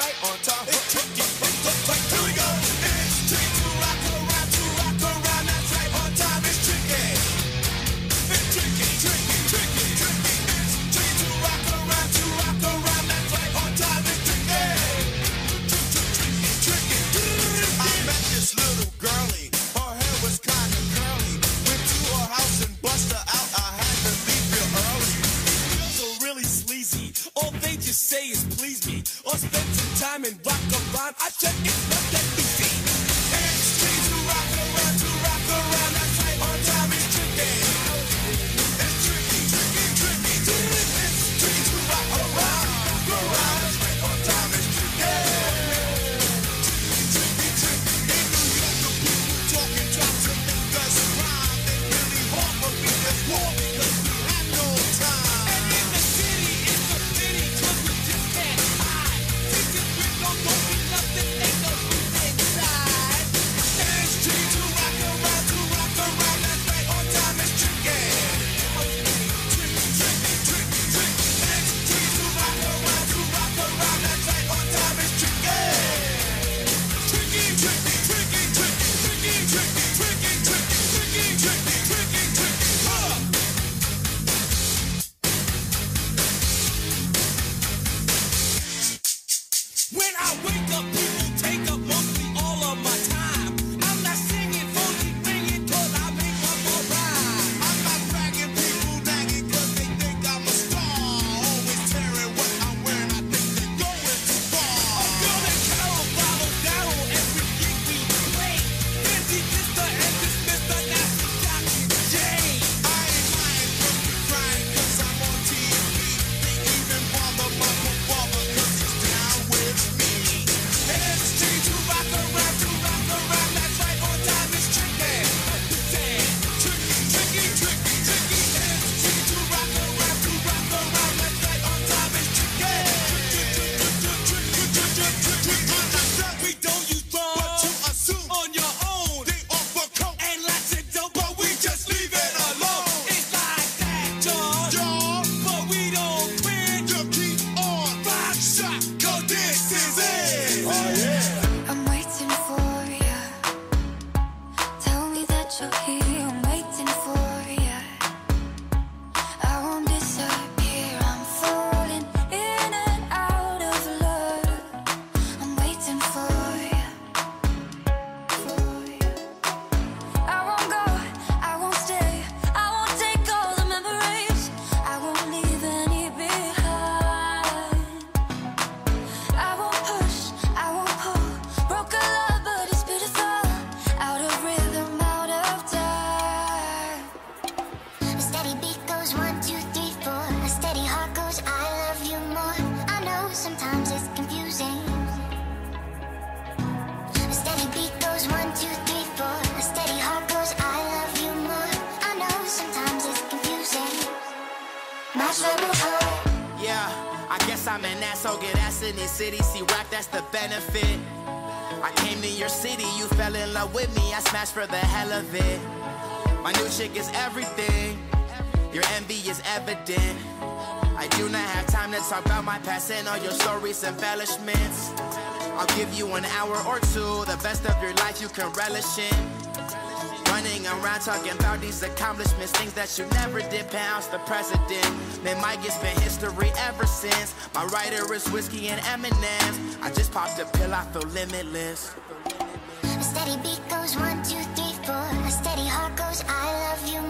Nothing ain't no benefit. I came to your city, you fell in love with me. I smashed for the hell of it. My new chick is everything. Your envy is evident. I do not have time to talk about my past and all your stories, embellishments. I'll give you an hour or two, the best of your life you can relish in. Running around talking about these accomplishments, things that you never did, pounds the president. Man, Mike, it's been history ever since. My writer is whiskey and M&M's. I just popped a pill, I feel limitless. A steady beat goes one, two, three, four. A steady heart goes, I love you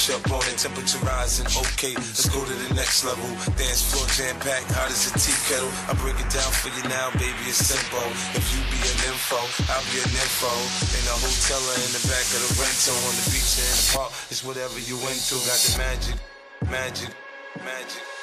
push up on it? Temperature rising, okay, let's go to the next level. Dance floor jam packed, hot as a tea kettle. I break it down for you now, baby, it's simple. If you be an info, I'll be an info. In a hotel or in the back of the rental, on the beach or in the park, it's whatever you into. Got the magic, magic, magic.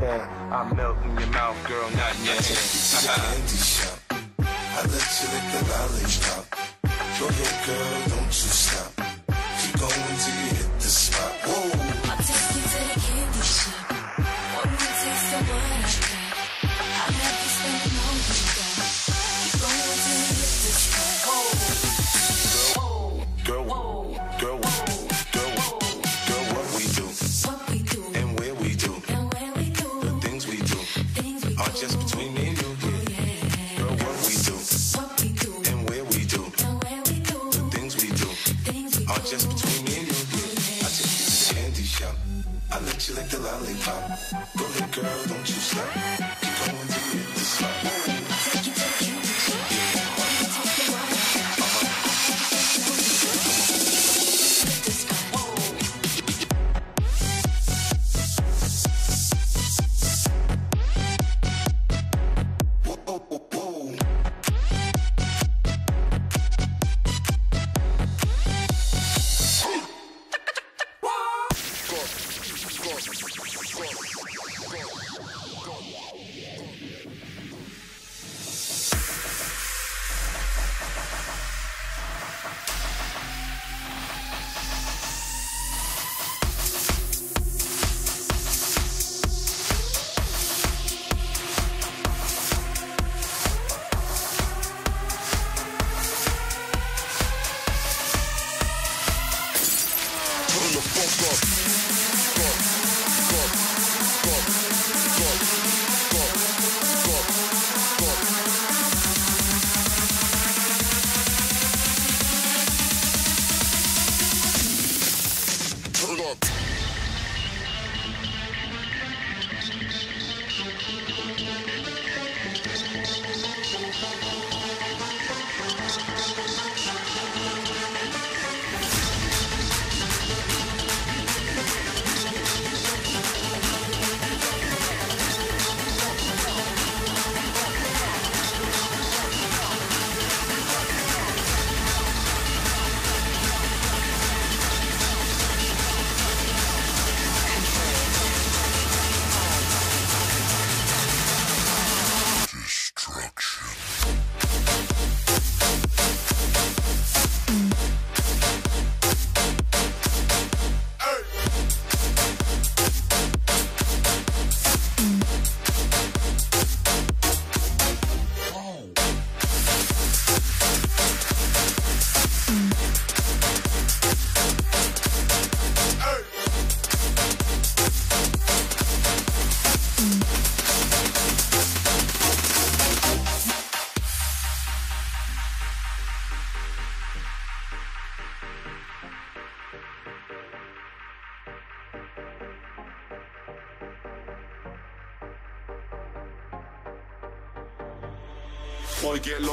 Your. I'm melting your mouth, girl, not in your hand. to the candy shop. I let you lick the lollipop. Go ahead, girl, don't you stop. Keep going till You lick the lollipop. Go ahead, girl, don't you stop.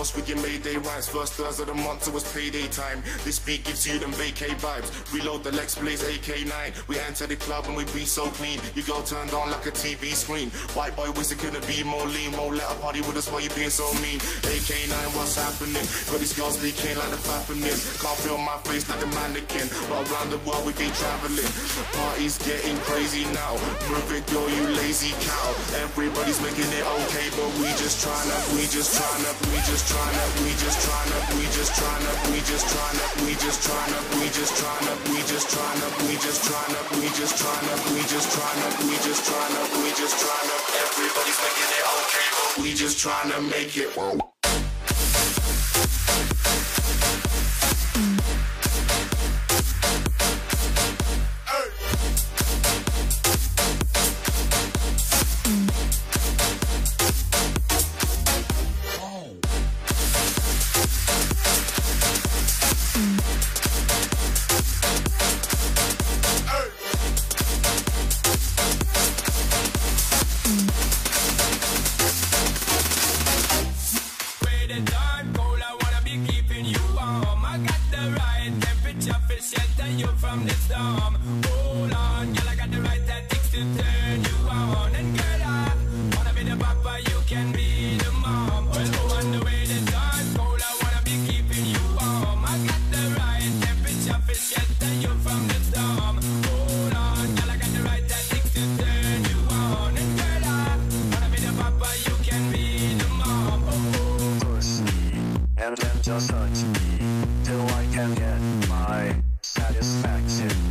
Get lost with your Mayday rhymes. First Thursday of the month, so it's payday time. This beat gives you them vacay vibes. Reload the Lex Blaze AK9. We enter the club and we be so clean. You go turned on like a TV screen. White boy wizard couldn't be more lean. Won't let a party with us while you being so mean. AK9, what's happening? Got these girls leaking like the fappening. Can't feel my face like a mannequin. But around the world we be traveling. Party's getting crazy now. Move it, girl, you lazy cow. Everybody's making it okay, but we just tryna, we just tryna, we just tryna, we just tryna, we just tryna, we just tryna, we just tryna, we just tryna, we just tryna, we just tryna, we just tryna, we just tryna, we just tryna, we just tryna. Everybody's making it okay, but we just tryna make it. till I can get my satisfaction.